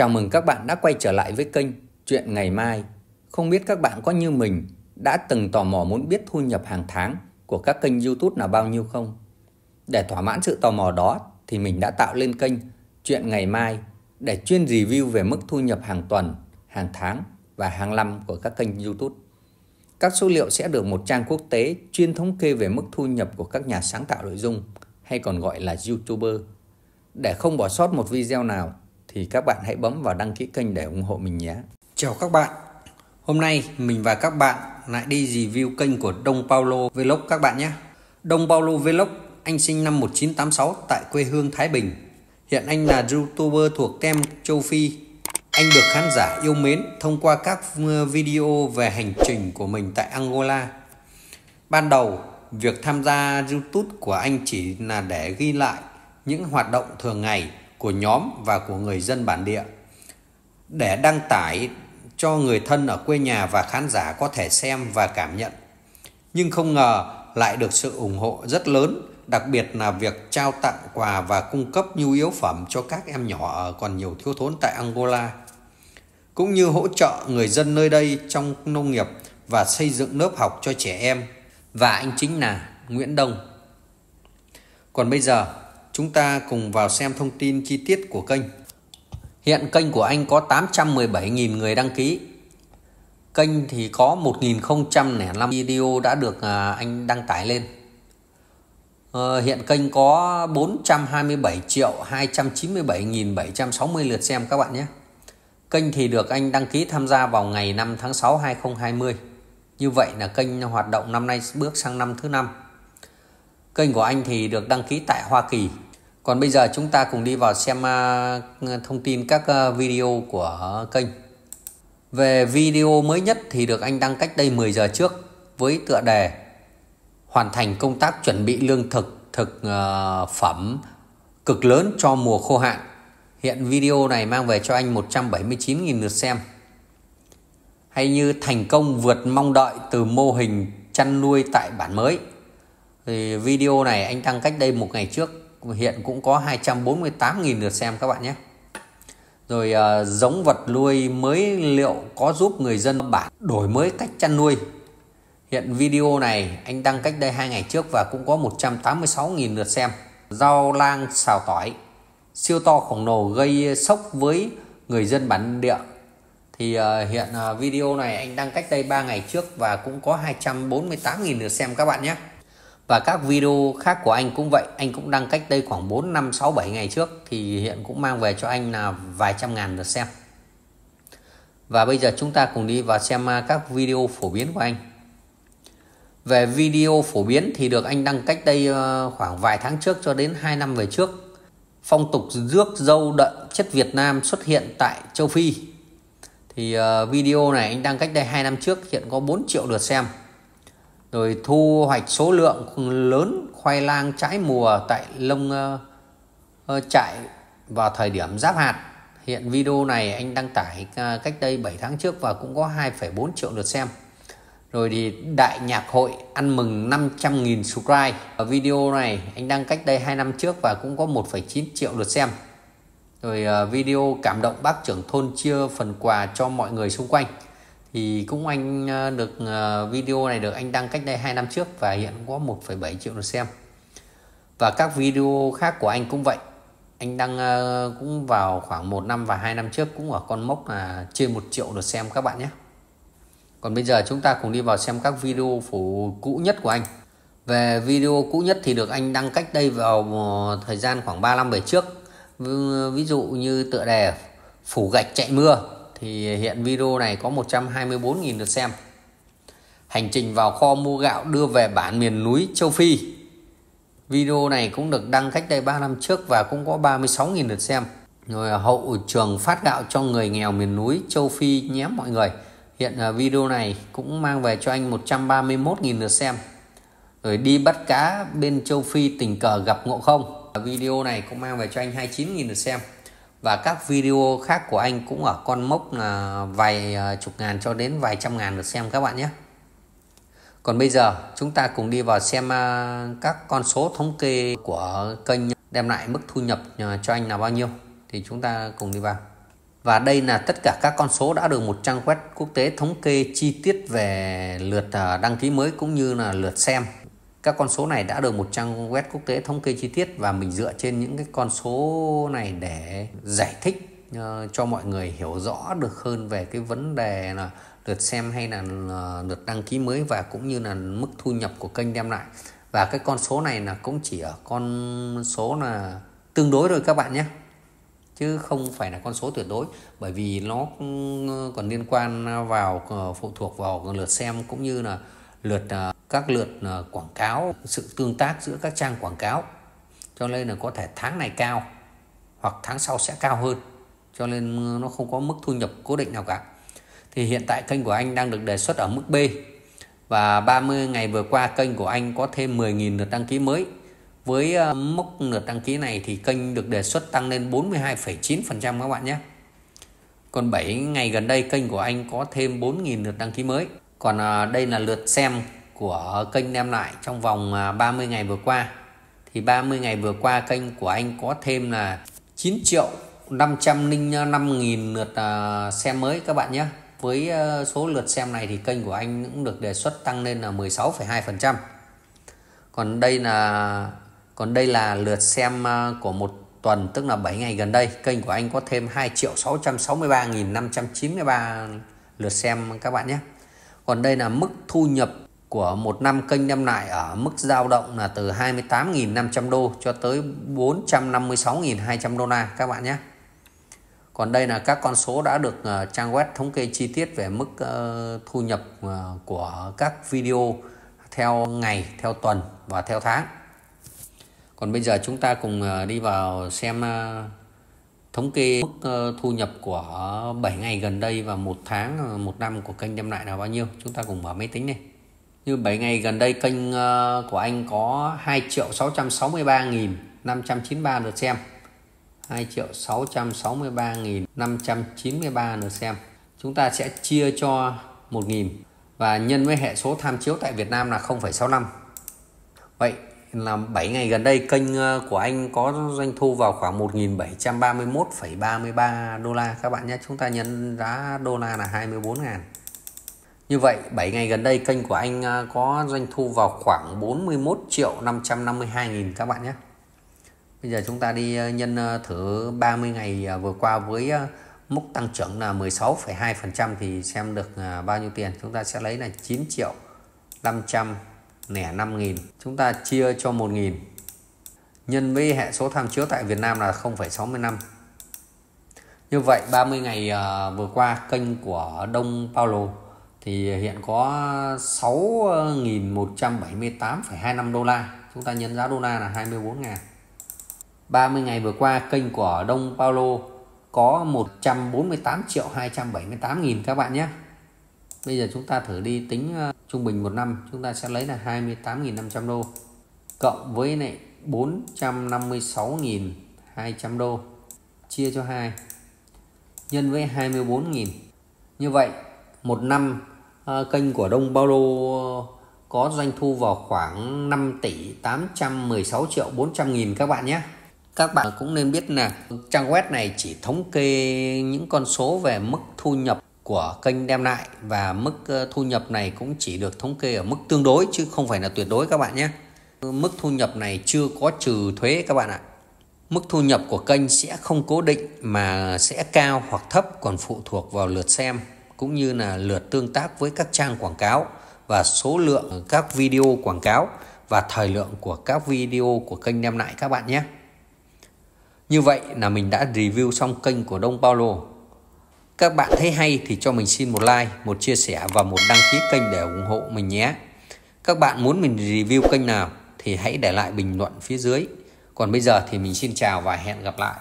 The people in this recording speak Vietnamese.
Chào mừng các bạn đã quay trở lại với kênh Chuyện Ngày Mai. Không biết các bạn có như mình đã từng tò mò muốn biết thu nhập hàng tháng của các kênh YouTube là bao nhiêu không? Để thỏa mãn sự tò mò đó thì mình đã tạo lên kênh Chuyện Ngày Mai để chuyên review về mức thu nhập hàng tuần, hàng tháng và hàng năm của các kênh YouTube. Các số liệu sẽ được một trang quốc tế chuyên thống kê về mức thu nhập của các nhà sáng tạo nội dung hay còn gọi là YouTuber. Để không bỏ sót một video nào thì các bạn hãy bấm vào đăng ký kênh để ủng hộ mình nhé. Chào các bạn. Hôm nay mình và các bạn lại đi review kênh của Đông Paulo Vlog các bạn nhé. Đông Paulo Vlog, anh sinh năm 1986 tại quê hương Thái Bình. Hiện anh là YouTuber thuộc tem châu Phi. Anh được khán giả yêu mến thông qua các ờ, video về hành trình của mình tại Angola. Ban đầu, việc tham gia YouTube của anh chỉ là để ghi lại những hoạt động thường ngày của nhóm và của người dân bản địa để đăng tải cho người thân ở quê nhà và khán giả có thể xem và cảm nhận. Nhưng không ngờ lại được sự ủng hộ rất lớn, đặc biệt là việc trao tặng quà và cung cấp nhu yếu phẩm cho các em nhỏ ở còn nhiều thiếu thốn tại Angola. Cũng như hỗ trợ người dân nơi đây trong nông nghiệp và xây dựng lớp học cho trẻ em. Và anh chính là Nguyễn Đông. Còn bây giờ Chúng ta cùng vào xem thông tin chi tiết của kênh. Hiện kênh của anh có 817.000 người đăng ký. Kênh thì có 1.005 video đã được à, anh đăng tải lên. Ờ, hiện kênh có 427 triệu 297.760 lượt xem các bạn nhé. Kênh thì được anh đăng ký tham gia vào ngày 5 tháng 6 2020. Như vậy là kênh hoạt động năm nay bước sang năm thứ năm. Kênh của anh thì được đăng ký tại Hoa Kỳ. Còn bây giờ chúng ta cùng đi vào xem à, thông tin các à, video của kênh. Về video mới nhất thì được anh đăng cách đây 10 giờ trước với tựa đề Hoàn thành công tác chuẩn bị lương thực, thực à, phẩm cực lớn cho mùa khô hạn. Hiện video này mang về cho anh 179.000 lượt xem. Hay như thành công vượt mong đợi từ mô hình chăn nuôi tại bản mới thì video này anh đăng cách đây một ngày trước hiện cũng có 248.000 lượt xem các bạn nhé. Rồi uh, giống vật nuôi mới liệu có giúp người dân bản đổi mới cách chăn nuôi? Hiện video này anh đăng cách đây hai ngày trước và cũng có 186.000 lượt xem. Rau lang xào tỏi siêu to khổng lồ gây sốc với người dân bản địa. Thì uh, hiện uh, video này anh đăng cách đây 3 ngày trước và cũng có 248.000 lượt xem các bạn nhé và các video khác của anh cũng vậy. Anh cũng đăng cách đây khoảng 4 năm 6 7 ngày trước. Thì hiện cũng mang về cho anh là vài trăm ngàn lượt xem. Và bây giờ chúng ta cùng đi vào xem à, các video phổ biến của anh. Về video phổ biến thì được anh đăng cách đây ờ, khoảng vài tháng trước cho đến 2 năm về trước. Phong tục rước dâu đậm chất Việt Nam xuất hiện tại châu Phi. Thì ờ, video này anh đăng cách đây 2 năm trước, hiện có 4 triệu lượt xem rồi thu hoạch số lượng lớn khoai lang trái mùa tại lông uh, ờ, ờ, trại vào thời điểm giáp hạt. Hiện video này anh đăng tải uh, cách đây 7 tháng trước và cũng có 2,4 triệu lượt xem. Rồi thì đại nhạc hội ăn mừng 500.000 subscribe. Ở video này anh đăng cách đây 2 năm trước và cũng có 1,9 triệu lượt xem. Rồi uh, video cảm động bác trưởng thôn chia phần quà cho mọi người xung quanh thì cũng anh ờ, được ờ, video này được anh đăng cách đây 2 năm trước và hiện có 1,7 triệu lượt xem. Và các video khác của anh cũng vậy. Anh đăng ờ, cũng vào khoảng 1 năm và 2 năm trước cũng ở con mốc là trên 1 triệu lượt xem các bạn nhé. Còn bây giờ chúng ta cùng đi vào xem các video phủ cũ nhất của anh. Về video cũ nhất thì được anh đăng cách đây vào thời gian khoảng 3 năm về trước. Ví dụ như tựa đề phủ gạch chạy mưa thì hiện video này có 124.000 lượt xem. Hành trình vào kho mua gạo đưa về bản miền núi châu Phi. Video này cũng được đăng cách đây 3 năm trước và cũng có 36.000 lượt xem. Rồi à, hậu trường phát gạo cho người nghèo miền núi châu Phi nhé mọi người. Hiện à, video này cũng mang về cho anh 131.000 lượt xem. Rồi, đi bắt cá bên châu Phi tình cờ gặp ngộ không. Video này cũng mang về cho anh 29.000 lượt xem và các video khác của anh cũng ở con mốc là vài à, chục ngàn cho đến vài trăm ngàn được xem các bạn nhé. Còn bây giờ, chúng ta cùng đi vào xem à, các con số thống kê của kênh đem lại mức thu nhập à, cho anh là bao nhiêu. Thì chúng ta cùng đi vào. Và đây là tất cả các con số đã được một trang web quốc tế thống kê chi tiết về lượt đăng ký mới cũng như là lượt xem. Các con số này đã được một trang web quốc tế thống kê chi tiết và mình dựa trên những cái con số này để giải thích uh, cho mọi người hiểu rõ được hơn về cái vấn đề là lượt xem hay là ờ, lượt đăng ký mới và cũng như là mức thu nhập của kênh đem lại. Và cái con số này là cũng chỉ ở con số là tương đối rồi các bạn nhé. Chứ không phải là con số tuyệt đối bởi vì nó ờ, còn liên quan vào phụ thuộc vào lượt xem cũng như là lượt các lượt ờ, quảng cáo sự tương tác giữa các trang quảng cáo. Cho nên là có thể tháng này cao hoặc tháng sau sẽ cao hơn cho nên nó không có mức thu nhập cố định nào cả. Thì hiện tại kênh của anh đang được đề xuất ở mức B và 30 ngày vừa qua kênh của anh có thêm 10.000 lượt đăng ký mới. Với mức mốc lượt đăng ký này thì kênh được đề xuất tăng lên 42,9% các bạn nhé. Còn 7 ngày gần đây kênh của anh có thêm 4.000 lượt đăng ký mới. Còn ờ, đây là lượt xem của kênh đem lại trong vòng à, 30 ngày vừa qua thì 30 ngày vừa qua kênh của anh có thêm là 9 triệu 505 nghìn lượt à, xem mới các bạn nhé với à, số lượt xem này thì kênh của anh cũng được đề xuất tăng lên là 16,2%. Còn đây là còn đây là lượt xem của một tuần tức là 7 ngày gần đây kênh của anh có thêm 2 triệu 663.593 lượt xem các bạn nhé. Còn đây là mức thu nhập của một năm kênh đem lại ở mức dao động là từ 28.500 đô cho tới 456.200 đô la các bạn nhé. Còn đây là các con số đã được uh, trang web thống kê chi tiết về mức uh, thu nhập uh, của các video theo ngày, theo tuần và theo tháng. Còn bây giờ chúng ta cùng uh, đi vào xem uh, thống kê mức thu nhập của 7 ngày gần đây và một tháng, một năm của kênh đem lại là bao nhiêu. Chúng ta cùng mở máy tính này. Như 7 ngày gần đây kênh ờ, của anh có 2 triệu 663 nghìn 593 lượt xem. 2 triệu 663 nghìn 593 lượt xem. Chúng ta sẽ chia cho 1 nghìn và nhân với hệ số tham chiếu tại Việt Nam là 0,65. Vậy là 7 ngày gần đây kênh ờ, của anh có doanh thu vào khoảng 1.731,33 đô la các bạn nhé. Chúng ta nhân giá đô la là 24 ngàn. Như vậy 7 ngày gần đây kênh của anh à, có doanh thu vào khoảng 41 triệu 552 nghìn các bạn nhé. Bây giờ chúng ta đi à, nhân à, thử 30 ngày vừa qua với mức tăng trưởng là 16,2% thì xem được bao nhiêu tiền. Chúng ta sẽ lấy là 9 triệu 505 nghìn. Chúng ta chia cho 1 nghìn. Nhân với hệ số tham chiếu tại Việt Nam là 0,65. Như vậy 30 ngày vừa qua kênh của Đông Paulo thì hiện có 6.178,25 đô la. Chúng ta nhân giá đô la là 24 ngàn 30 ngày vừa qua kênh của Đông Paulo có 148 triệu 278 nghìn các bạn nhé. Bây giờ chúng ta thử đi tính ờ, trung bình một năm chúng ta sẽ lấy là 28.500 đô cộng với này 456.200 đô chia cho 2 nhân với 24.000 như vậy một năm Ờ, kênh của Đông Paulo ờ, có doanh thu vào khoảng 5 tỷ 816 triệu 400 nghìn các bạn nhé các bạn cũng nên biết là trang web này chỉ thống kê những con số về mức thu nhập của kênh đem lại và mức ờ, thu nhập này cũng chỉ được thống kê ở mức tương đối chứ không phải là tuyệt đối các bạn nhé. Mức thu nhập này chưa có trừ thuế các bạn ạ. Mức thu nhập của kênh sẽ không cố định mà sẽ cao hoặc thấp còn phụ thuộc vào lượt xem cũng như là lượt tương tác với các trang quảng cáo và số lượng các video quảng cáo và thời lượng của các video của kênh đem lại các bạn nhé. Như vậy là mình đã review xong kênh của Đông Paulo. Các bạn thấy hay thì cho mình xin một like, một chia sẻ và một đăng ký kênh để ủng hộ mình nhé. Các bạn muốn mình review kênh nào thì hãy để lại bình luận phía dưới. Còn bây giờ thì mình xin chào và hẹn gặp lại.